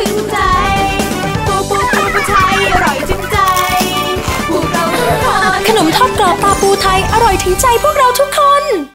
ถึงใจ ปูปูปูปูไทยอร่อยถึงใจพวกเราทุกคน ขนมทอดกรอบตาปูไทยอร่อยถึงใจพวกเราทุกคน